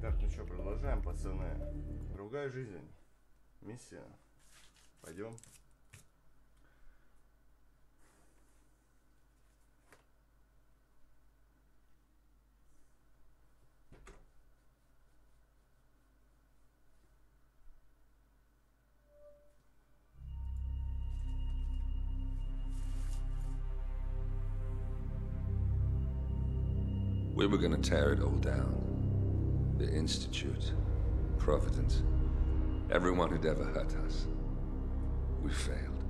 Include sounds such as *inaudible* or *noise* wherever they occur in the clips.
Так, ну что, продолжаем, пацаны. Другая жизнь. Миссия. Пойдем. We were gonna tear it all down. The Institute, Providence, everyone who'd ever hurt us. We failed.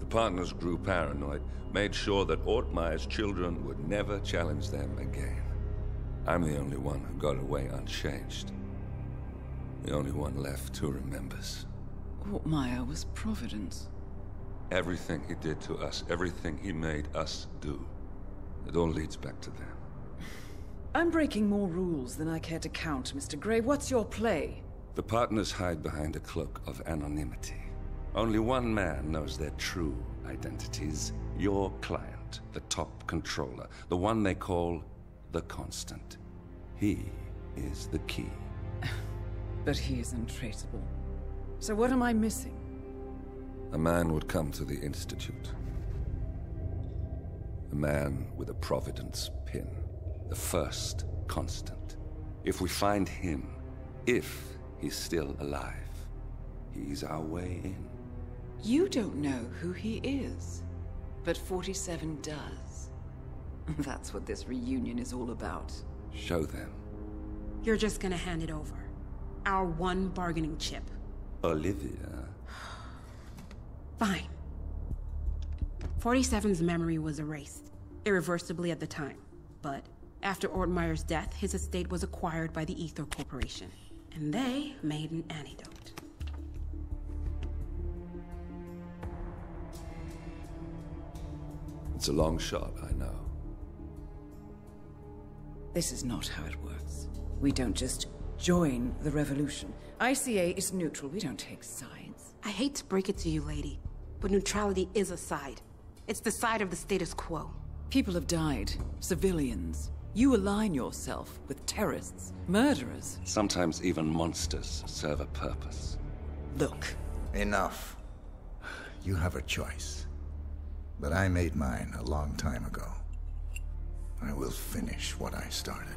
The partners grew paranoid, made sure that Ortmeyer's children would never challenge them again. I'm the only one who got away unchanged. The only one left who remembers. Ortmeyer was Providence. Everything he did to us, everything he made us do, it all leads back to them. I'm breaking more rules than I care to count, Mr. Grey. What's your play? The partners hide behind a cloak of anonymity. Only one man knows their true identities. Your client, the top controller, the one they call the Constant. He is the key. *laughs* But he is untraceable. So what am I missing? A man would come to the Institute. A man with a Providence pin. The first constant. If we find him, if he's still alive, he's our way in. You don't know who he is, but 47 does. *laughs* That's what this reunion is all about. Show them. You're just gonna hand it over. Our one bargaining chip. Olivia. *gasps* Fine. 47's memory was erased, irreversibly at the time. But after Ortmeyer's death, his estate was acquired by the Ether Corporation. And they made an antidote. It's a long shot, I know. This is not how it works. We don't just join the revolution. ICA is neutral. We don't take sides. I hate to break it to you, lady, but neutrality is a side. It's the side of the status quo. People have died. Civilians. You align yourself with terrorists, murderers. Sometimes even monsters serve a purpose. Look, Enough. You have a choice. But I made mine a long time ago. I will finish what I started.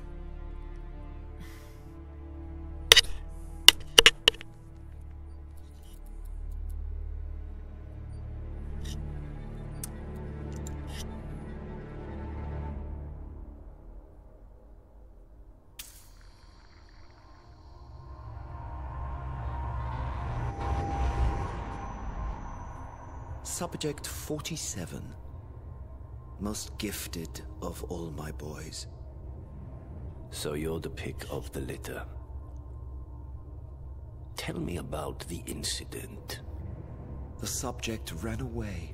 Subject 47. Most gifted of all my boys. So you're the pick of the litter. Tell me about the incident. The subject ran away.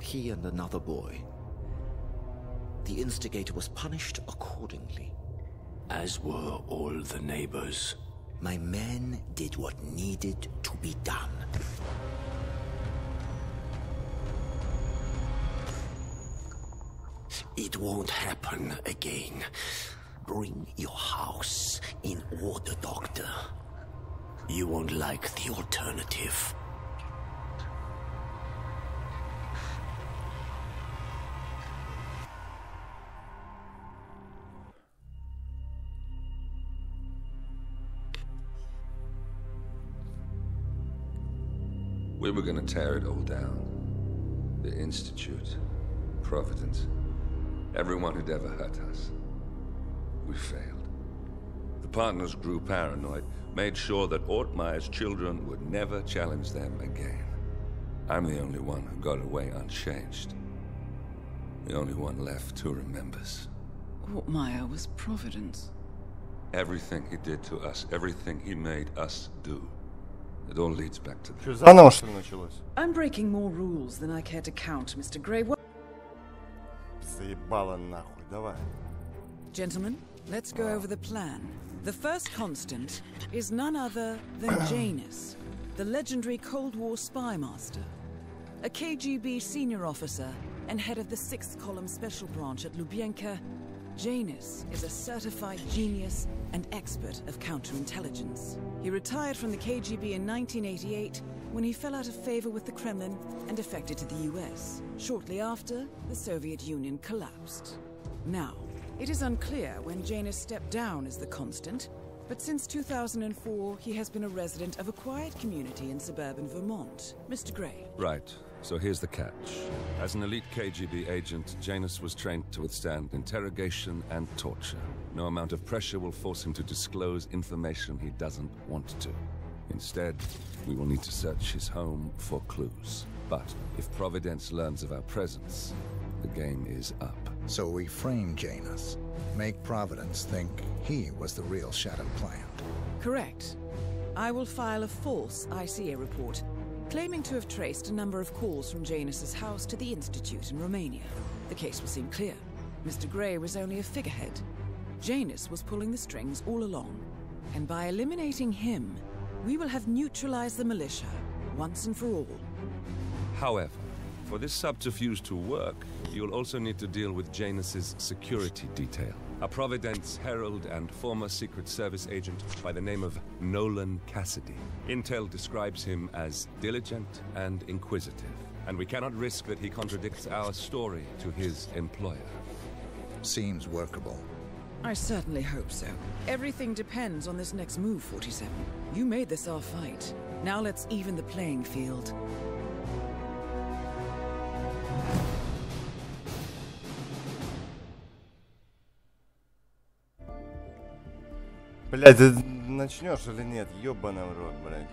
He and another boy. The instigator was punished accordingly. As were all the neighbors. My men did what needed to be done. Won't happen again. Bring your house in order, Doctor. You won't like the alternative. We were gonna tear it all down. The Institute, Providence, Everyone who'd ever hurt us. We failed. The partners grew paranoid, made sure that Ortmeyer's children would never challenge them again. I'm the only one who got away unchanged. The only one left who remembers. Ortmeier was Providence. Everything he did to us, everything he made us do. It all leads back to that. I'm breaking more rules than I care to count, Mr. Grey. What Заебало нахуй, давай. Gentlemen, let's go over the plan. The first constant is none other than *coughs* Janus, the legendary Cold War spy master, a KGB senior officer and head of the Sixth Column Special Branch at Lubyanka. Janus is a certified genius and expert of counterintelligence. He retired from the KGB in 1988 when he fell out of favor with the Kremlin and defected to the US. Shortly after, the Soviet Union collapsed. Now, it is unclear when Janus stepped down as the constant, but since 2004, he has been a resident of a quiet community in suburban Vermont. Mr. Grey. Right. So here's the catch. As an elite KGB agent, Janus was trained to withstand interrogation and torture. No amount of pressure will force him to disclose information he doesn't want to. Instead, we will need to search his home for clues. But if Providence learns of our presence, the game is up. So we frame Janus. Make Providence think he was the real Shadow Client. Correct. I will file a false ICA report claiming to have traced a number of calls from Janus's house to the Institute in Romania. The case will seem clear. Mr. Grey was only a figurehead. Janus was pulling the strings all along. And by eliminating him, we will have neutralized the militia once and for all. However, for this subterfuge to work, you'll also need to deal with Janus's security detail. A Providence herald and former Secret Service agent by the name of Nolan Cassidy. Intel describes him as diligent and inquisitive, and we cannot risk that he contradicts our story to his employer. Seems workable. I certainly hope so. Everything depends on this next move, 47. You made this our fight. Now let's even the playing field. Блядь, ты начнешь или нет? Ёбаный в рот, блядь.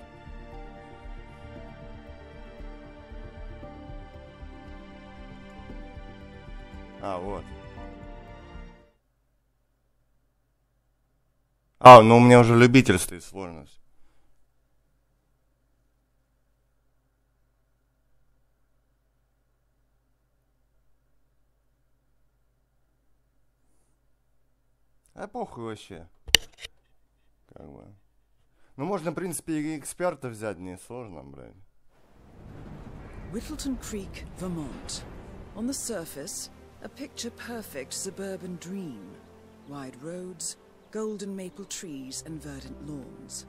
А, вот. А, ну у меня уже любитель стоит сложность. А похуй вообще. Как бы. Ну можно, в принципе, и эксперта взять, не сложно, блядь. Creek, Vermont. On the surface, a picture-perfect suburban dream. Wide roads, golden maple trees and verdant lawns.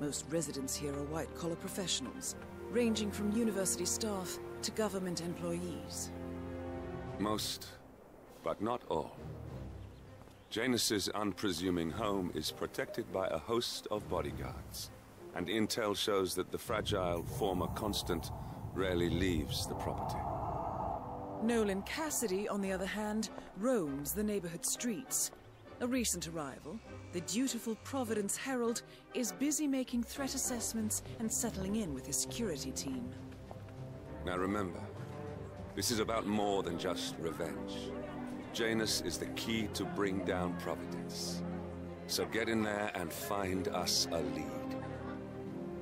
Most residents here are white-collar professionals, ranging from university staff to government employees. Most, but not all. Janus's unpresuming home is protected by a host of bodyguards, and intel shows that the fragile former constant rarely leaves the property. Nolan Cassidy, on the other hand, roams the neighborhood streets. A recent arrival, the dutiful Providence Herald is busy making threat assessments and settling in with his security team. Now remember, this is about more than just revenge. Janus is the key to bring down Providence. So get in there and find us a lead.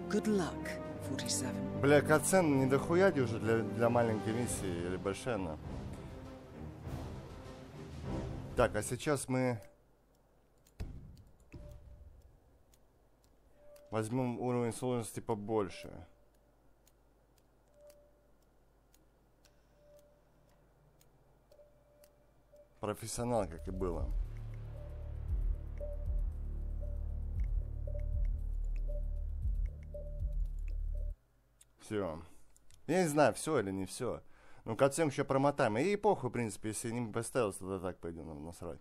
Good luck, 47. Бля, катсцен не дохуять уже для, для маленькой миссии или большая она. Так, а сейчас мы возьмем уровень сложности побольше. Профессионал, как и было. Все. Я не знаю, все или не все. Ну, катсцен еще промотаем. И похуй, в принципе, если не поставился, тогда так пойдем нам насрать.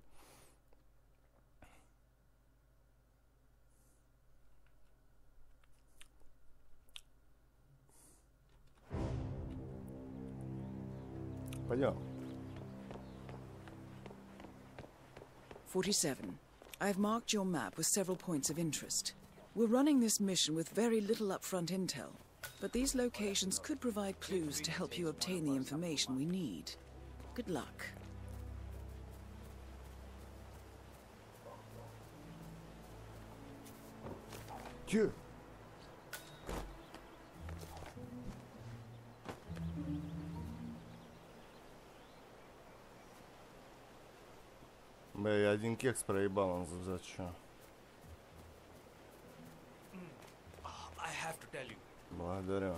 47. I've marked your map with several points of interest. We're running this mission with very little upfront intel, but these locations could provide clues to help you obtain the information we need. Good luck. Dieu Бля, я один кекс проебал, он за что? Благодарю.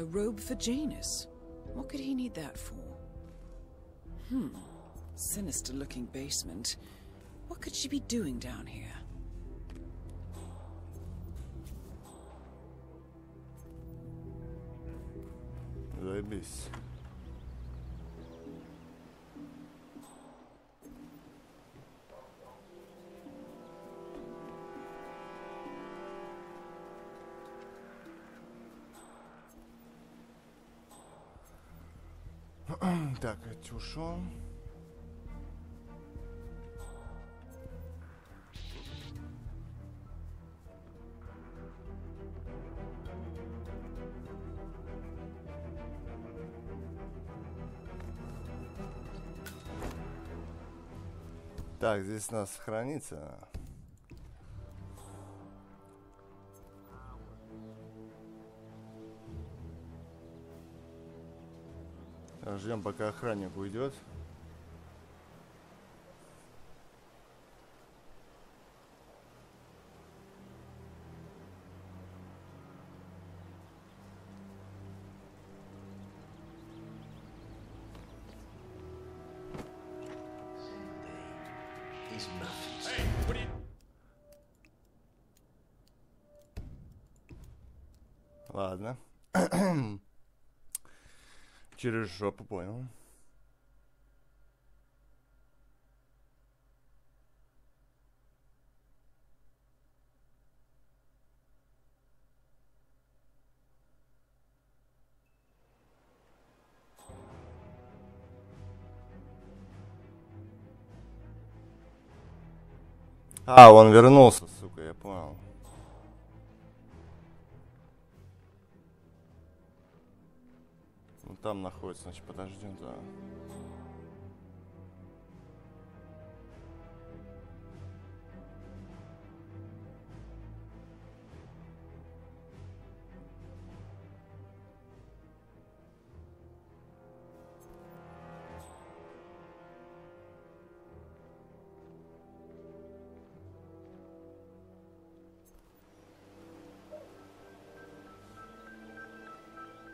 A robe for Janus? What could he need that for? Hmm. Sinister looking basement. What could she be doing down here? Remis. Так, Тюшо. Так, здесь у нас хранится. Ждем, пока охранник уйдет. Через жопу понял. А, он вернулся, сука, я понял. Там находится, значит, подождем, да.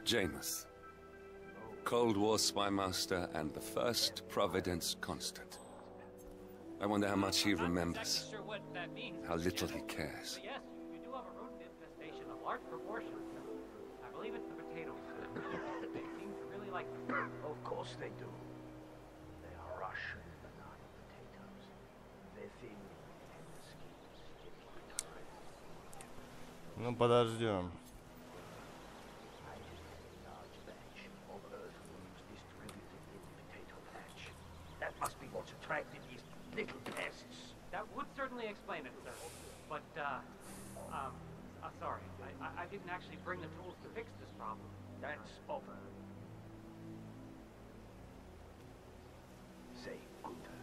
Janus. Cold War spy master and the first Providence constant. I wonder how much he remembers, sure what that means. how little he cares. But yes, you do have a rodent infestation of large proportions. I believe it's the potatoes. *laughs* they seem to really like them. Of course they do. They are Russian banana potatoes. They're thin and the skin is sticky tight. Ну подождем. Certainly explain it, sir. But, uh, um, uh, sorry. I, I, didn't actually bring the tools to fix this problem. That's over. Say, Gunther,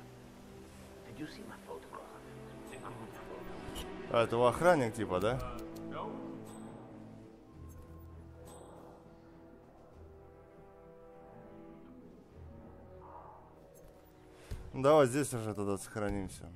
did you see my photograph? А, это у охранник типа, да? Ну, Давай здесь уже тогда сохранимся.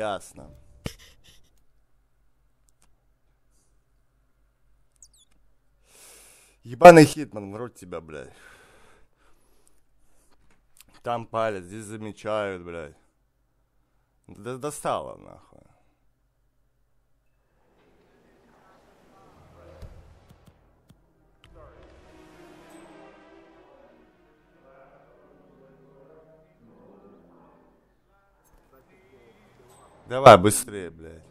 Ясно. Ебаный Хитман, в рот тебя, блядь. Там палят, здесь замечают, блядь. Да достало, нахуй. Давай быстрее, блядь.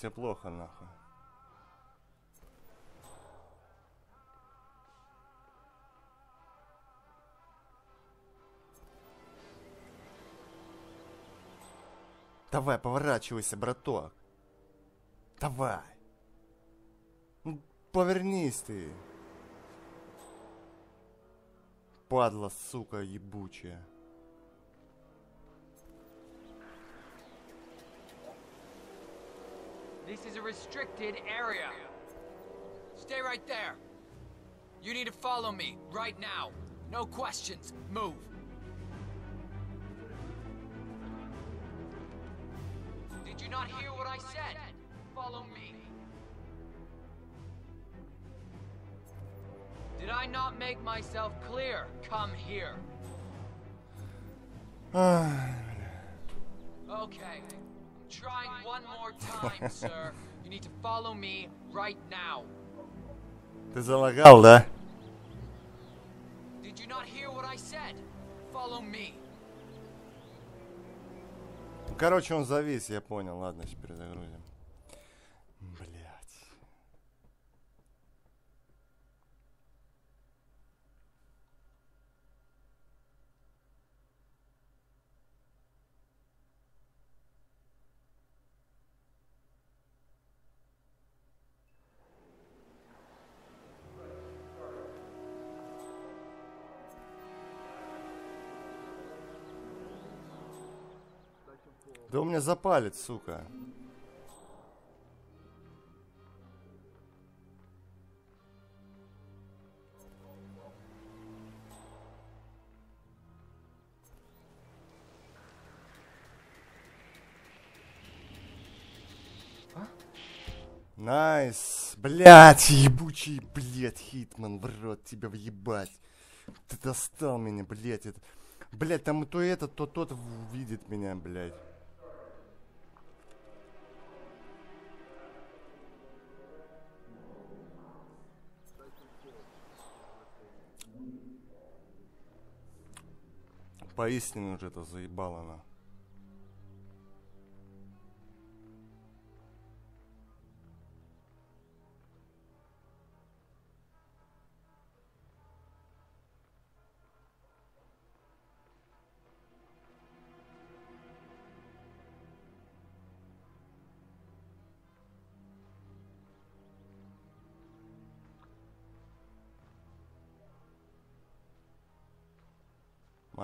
Все плохо нахуй. Давай, поворачивайся, браток. Давай. Ну, повернись ты. Падла, сука, ебучая. This is a restricted area. Stay right there. You need to follow me, right now. No questions. Move. Did you not hear what I said? Follow me. Did I not make myself clear? Come here. Ah. Okay. Trying one more time, sir. You need to follow me right now. Ты залагал, да? Did you not hear what I said? Follow me. Ну, Короче, он завис, я понял. Ладно, теперь загрузим. Да у меня запалит, сука. Найс. Блять, ебучий, блять, Хитман, в рот тебя въебать. Ты достал меня, блять, это... Блять, там то этот, то тот увидит меня, блять. Поистине уже это заебало на.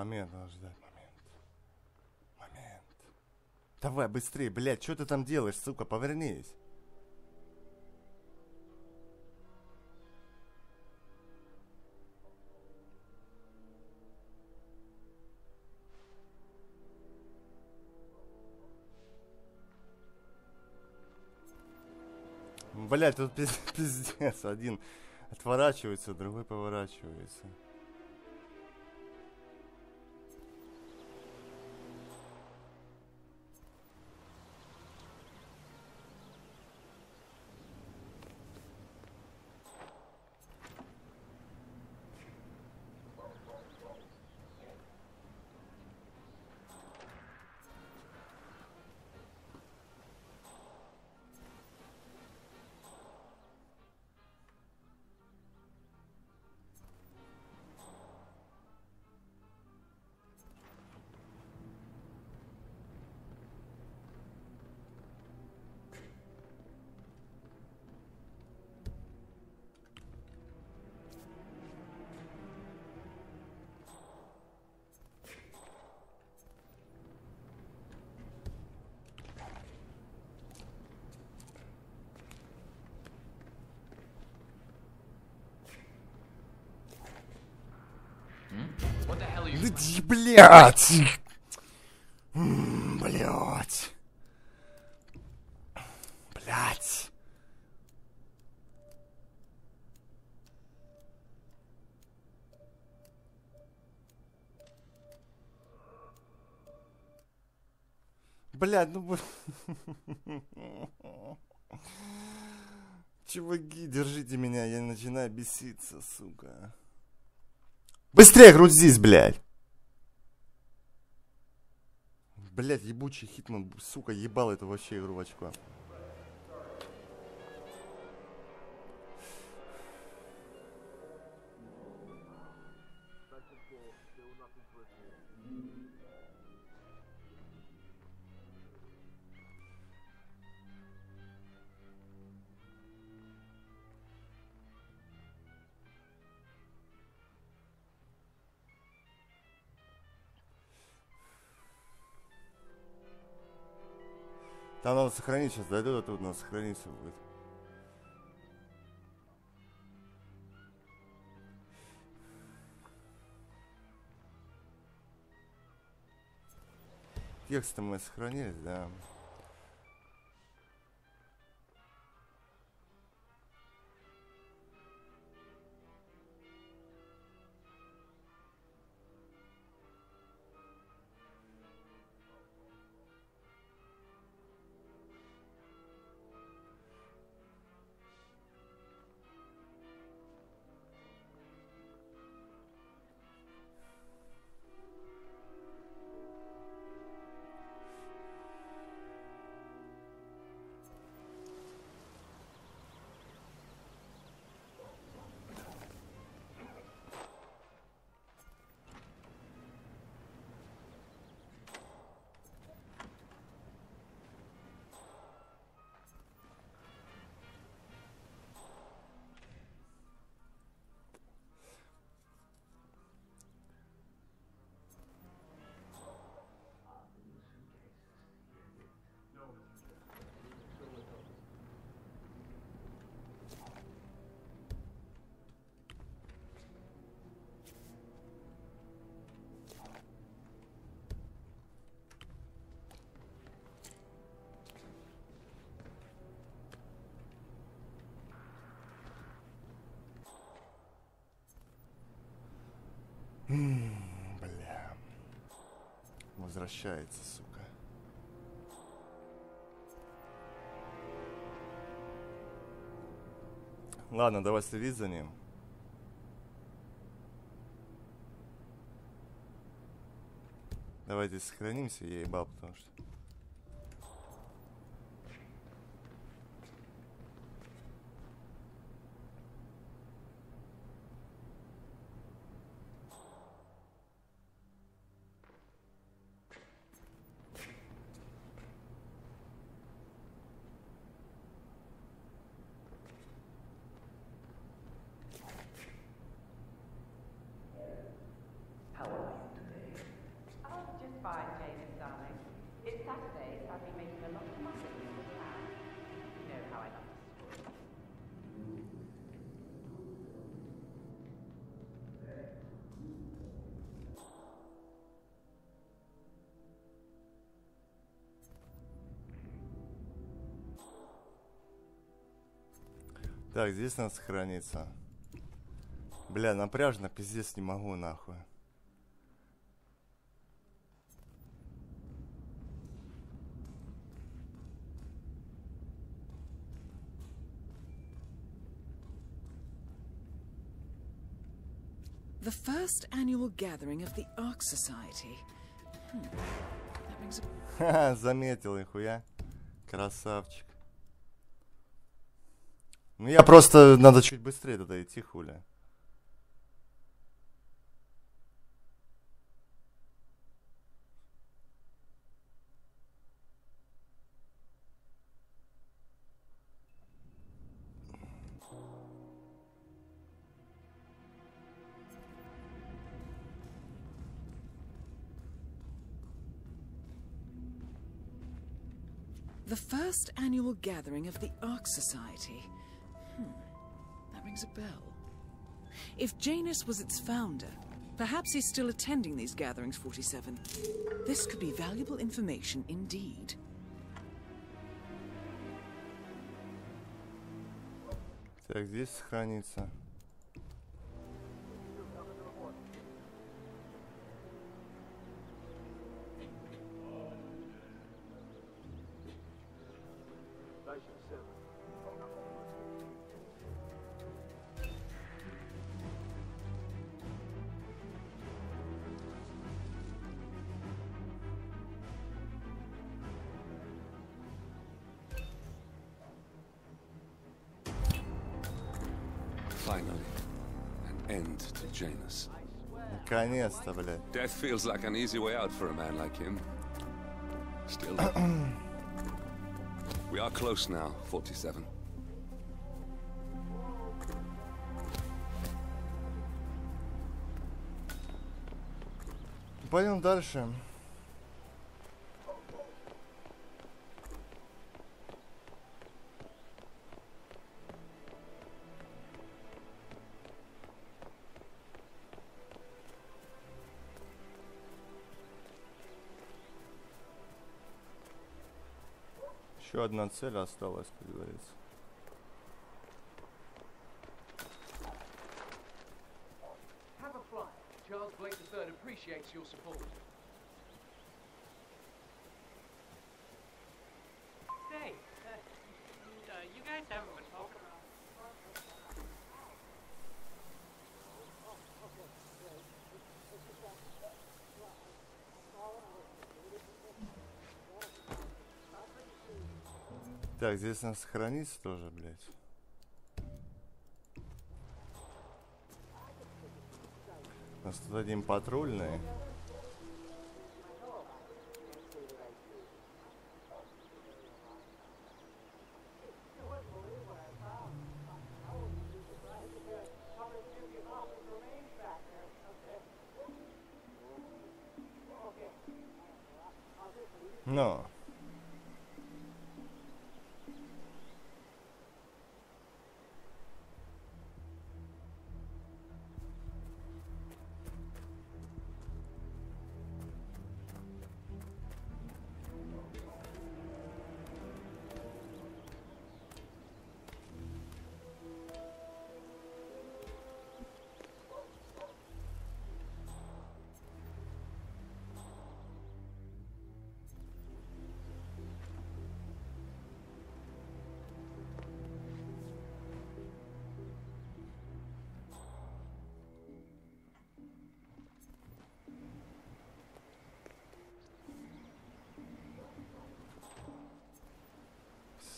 Момент, надо ждать момент. Момент. Давай, быстрее, блядь, что ты там делаешь, сука, повернись. Блять, тут пиз- *laughs* пиздец. Один отворачивается, другой поворачивается. Блять! Блять! Блять! Блядь, ну... *laughs* Чуваки, держите меня, я начинаю беситься, сука. Быстрее грузись, блядь! Блядь, ебучий Хитман, сука, ебал это вообще игру в очко. Thank you. Там надо сохранить, сейчас дойду до туда, надо сохраниться будет. Тексты мы сохранились, да. Возвращается, сука. Ладно, давай следить за ним. Давайте сохранимся, я ебал, потому что... Так, здесь надо сохраниться. Бля, напряжно, пиздец, не могу, нахуй. First annual gathering of the Ark Society. Hmm. *laughs* Ха, заметил, нихуя. Красавчик. Ну я просто, надо чуть быстрее туда идти, хуля. first annual gathering of the Ark Society. Hmm. That rings a bell. If Janus was its founder, perhaps he's still attending these gatherings, 47. This could be valuable information indeed. Так, здесь сохранится. Наконец-то, блядь. Death feels like an easy way out for a man like him. Still. *clears throat* we are close now, 47. Пойдем дальше. Еще одна цель осталась, как говорится. Charles Blake III appreciates your support. Say, uh, uh, you guys haven't been talking about. Так, здесь надо сохраниться тоже, блядь. У нас тут один патрульный.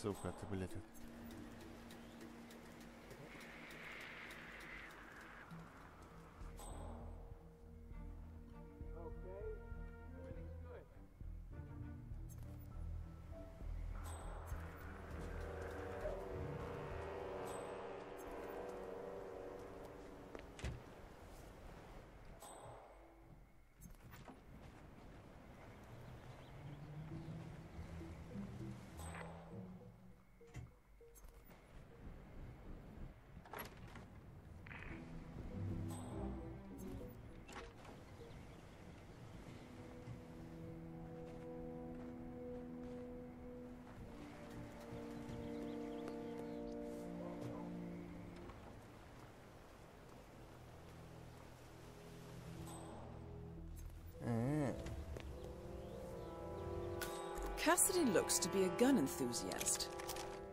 Сука, ты, блядь. Cassidy looks to be a gun enthusiast.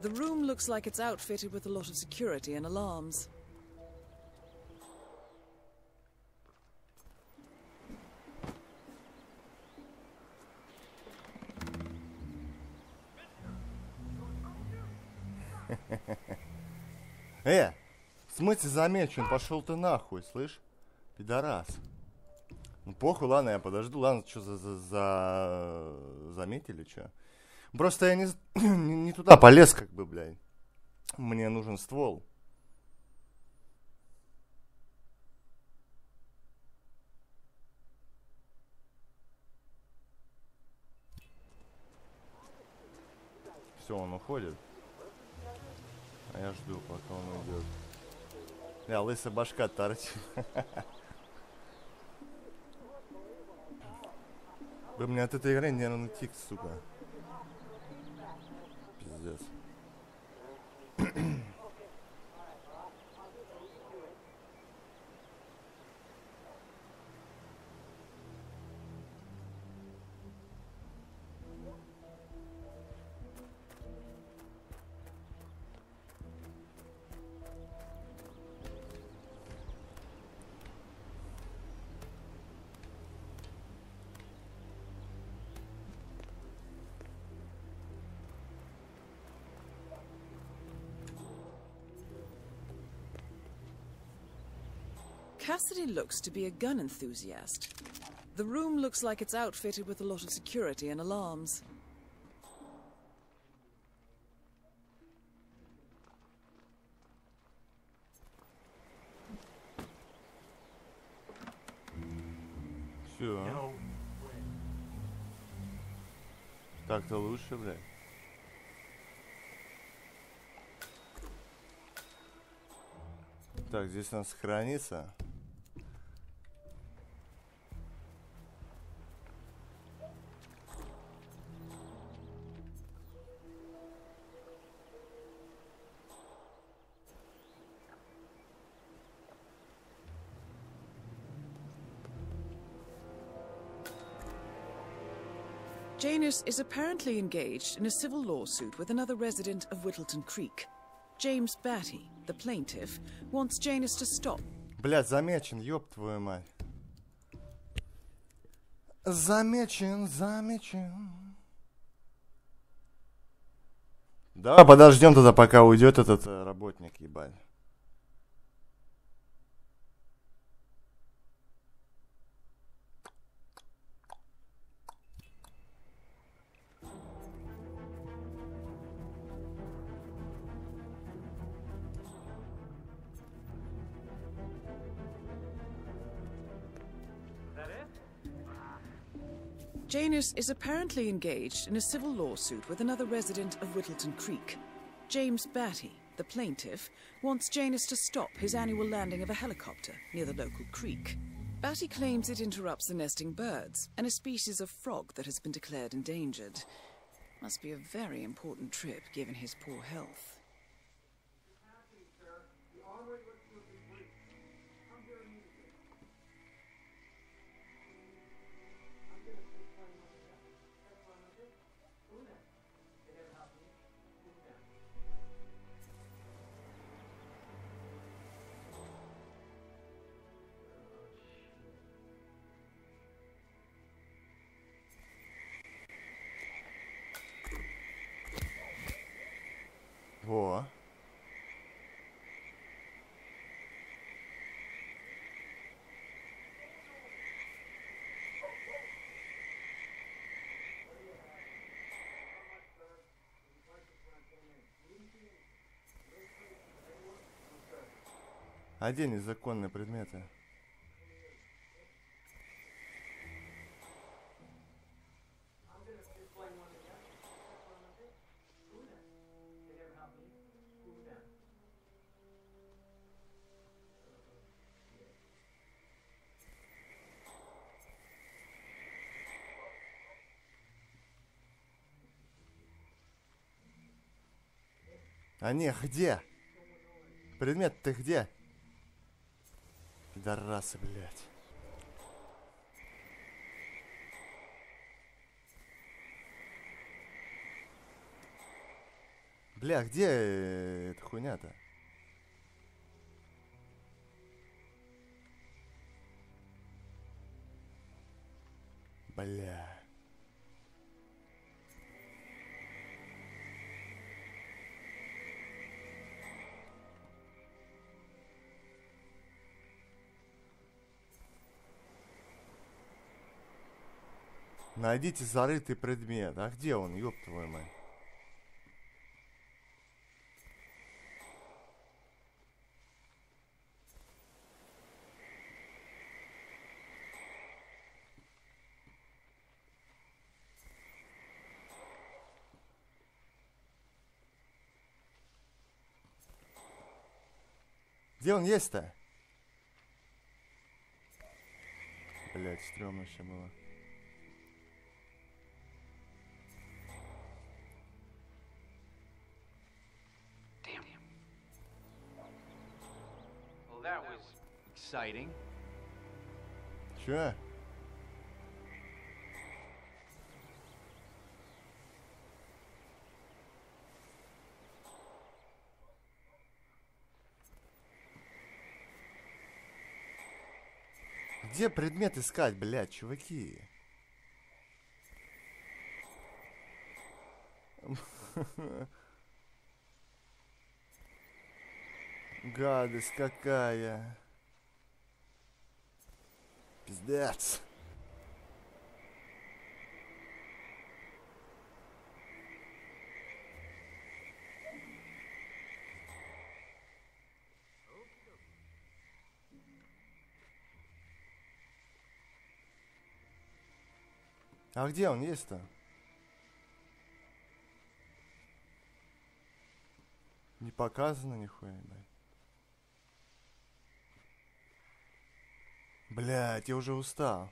The room looks like it's outfitted with a lot of security and alarms. *laughs* Э, в смысле замечен? Пошел ты нахуй, слышь? Пидорас. Ну похуй, ладно, я подожду. Ладно, что за, за, за... заметили, что? Просто я не, *clears throat* не, не туда полез, как бы, блядь. Мне нужен ствол. Все, он уходит. А я жду, пока он уйдет. Бля, лысая башка торчит. *laughs* Вы мне от этой игры нервный тик, сука. Пиздец. Cassidy looks to be a gun enthusiast. The room looks like it's outfitted with a lot of security and alarms. Все. Так-то лучше, блядь. Так, здесь у нас хранится. Janus is apparently engaged in a civil lawsuit with another resident of Whittleton Creek. James Batty, the plaintiff, wants Janus to stop. Блядь, замечен, ёб твою мать. Замечен, замечен. Давай подождем тогда, пока уйдет этот э, работник, ебать. Janus is apparently engaged in a civil lawsuit with another resident of Whittleton Creek. James Batty, the plaintiff, wants Janus to stop his annual landing of a helicopter near the local creek. Batty claims it interrupts the nesting birds and a species of frog that has been declared endangered. Must be a very important trip given his poor health. Одень незаконные предметы. А не, где? Предмет ты где? Пидорасы, блядь. Бля, где э, эта хуйня-то? Бля. Найдите зарытый предмет. А где он, ёб твою мать? Где он есть-то? Блять, стрёмно еще было. Exciting. Чё? Где предмет искать, блядь, чуваки? *laughs* Гадость какая. Пиздец. А где он есть-то? Не показано нихуя, блядь. Блядь, я уже устал.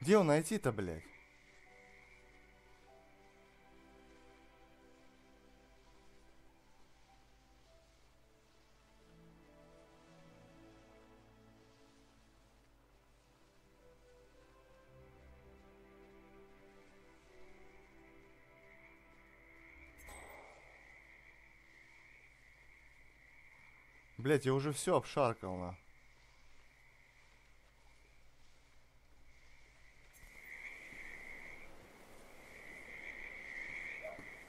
Где его найти-то, блядь? Блять, я уже все обшаркал на.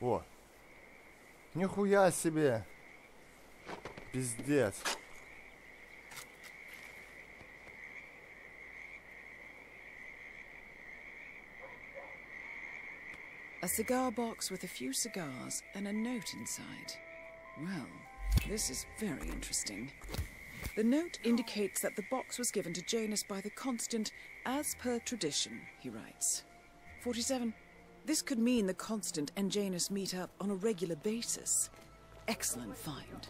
О. Нихуя себе. Пиздец. A cigar box with a few cigars and a note inside. Well, This is very interesting. The note indicates that the box was given to Janus by the Constant as per tradition, he writes. 47. This could mean the Constant and Janus meet up on a regular basis. Excellent find.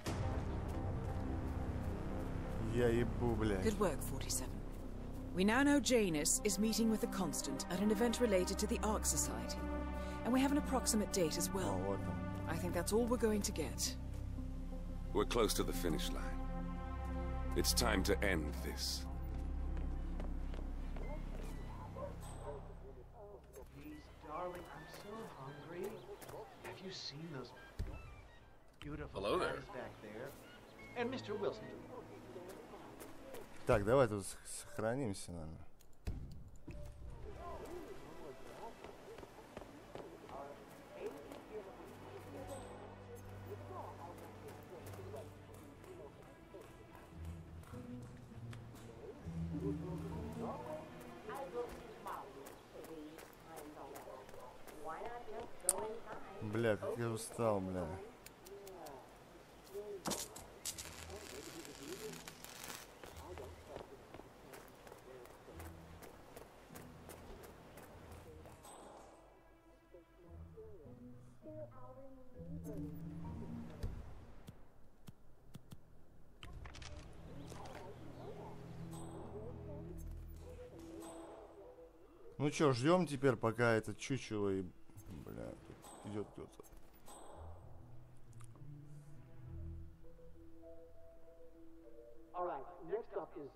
Good work, 47. We now know Janus is meeting with the Constant at an event related to the Ark Society. And we have an approximate date as well. Ah, I think that's all we're going to get. We're close to the finish line. It's time to end this. Please, darling, I'm so hungry. Have you seen those beautiful Hello there. guys back there? And Mr. Wilson. Так, давай тут с- сохранимся, наверное. Бля, как я устал, бля. Ну чё, ждем теперь, пока этот чучело и... Бля, тут идет кто-то. All right, next up is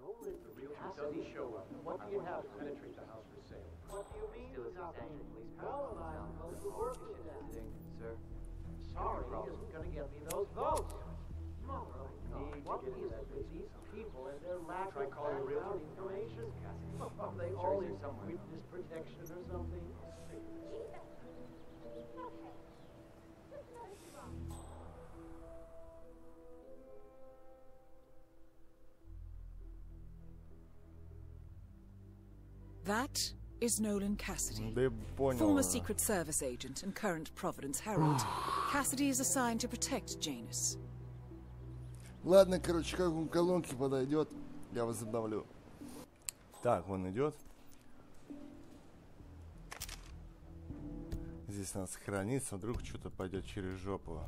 Nolan Cassidy show up. What do you have to penetrate the house for sale? What do you mean nothing? Well, I'm supposed to work with that. Sir. Sorry, he isn't gonna get me those votes. Mother of God, what is it with these people and their lack of background information? Are they all in witness protection or something? That is Nolan Cassidy. Former. Secret Service agent and current Providence Herald. Cassidy is assigned to protect Janus. Ладно, короче, как он к колонке подойдет, я возобновлю. Так, он идет. Здесь надо сохраниться, вдруг что-то пойдет через жопу.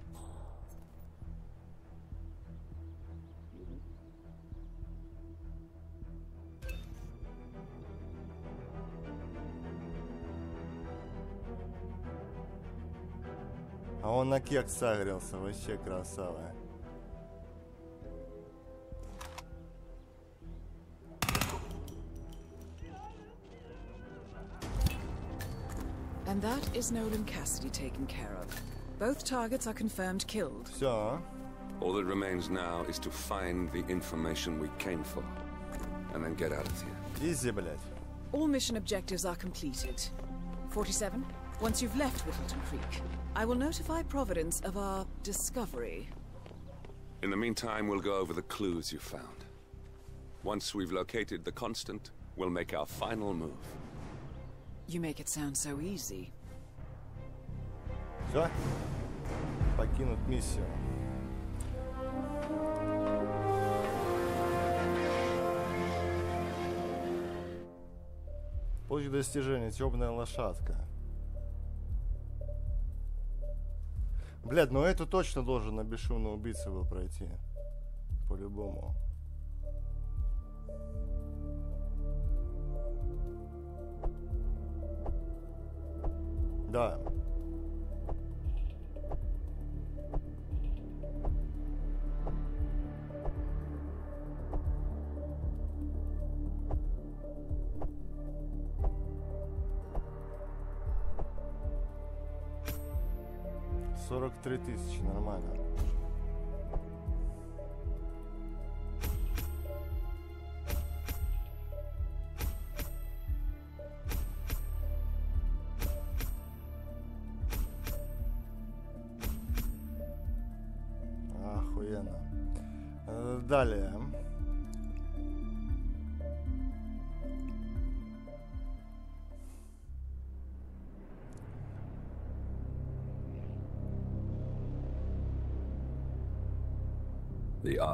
А он на кек согрелся, вообще красава. that is Nolan Cassidy taken care of. Both targets are confirmed killed. Все. All that remains now is to find the information we came for. and then get out of here. Изи, блядь. All mission objectives are completed. 47, once you've left Whittleton Creek, I will notify Providence of our discovery. In the meantime, we'll go over the clues you found. Once we've located the constant, we'll make our final move. You make it sound so easy. Все? Покинуть миссию. Путь к достижению. Темная лошадка. Блядь, ну эту точно должен на бесшумного убийцы был пройти. По-любому. Да. Сорок три тысячи, нормально.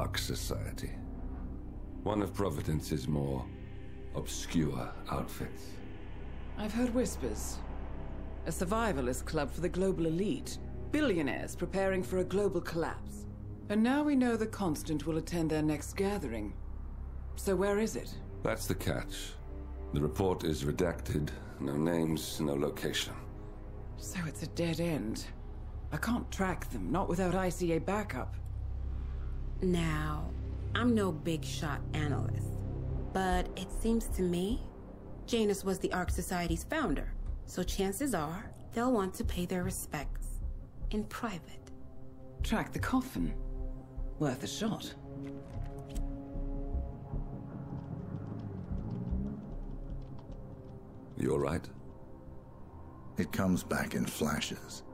The Ark Society. One of Providence's more obscure outfits. I've heard whispers. A survivalist club for the global elite. Billionaires preparing for a global collapse. And now we know the Constant will attend their next gathering. So where is it? That's the catch. The report is redacted. No names, no location. So it's a dead end. I can't track them, not without ICA backup. Now, I'm no big shot analyst, but it seems to me Janus was the Ark Society's founder, so chances are they'll want to pay their respects in private. Track the coffin. Worth a shot. You all right? It comes back in flashes.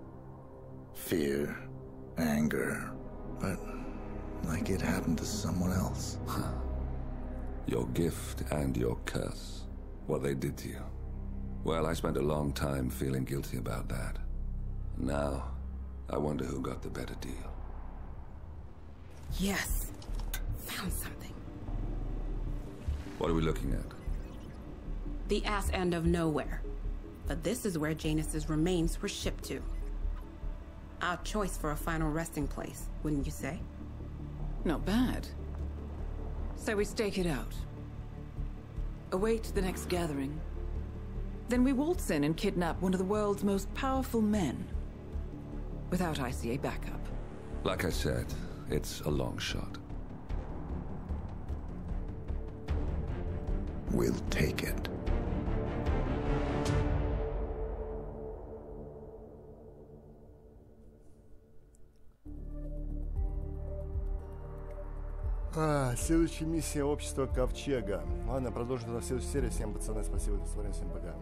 Fear, anger, but like it happened to someone else. *laughs* Your gift and your curse. What they did to you. Well, I spent a long time feeling guilty about that. Now, I wonder who got the better deal. Yes, found something. What are we looking at? The ass end of nowhere. But this is where Janus's remains were shipped to. Our choice for a final resting place, wouldn't you say? Not bad. So we stake it out. Await the next gathering. Then we waltz in and kidnap one of the world's most powerful men. Without ICA backup. Like I said, it's a long shot. We'll take it. А, следующая миссия общества Ковчега. Ладно, продолжим на следующей серии. Всем пацаны, спасибо за смотрение, всем пока.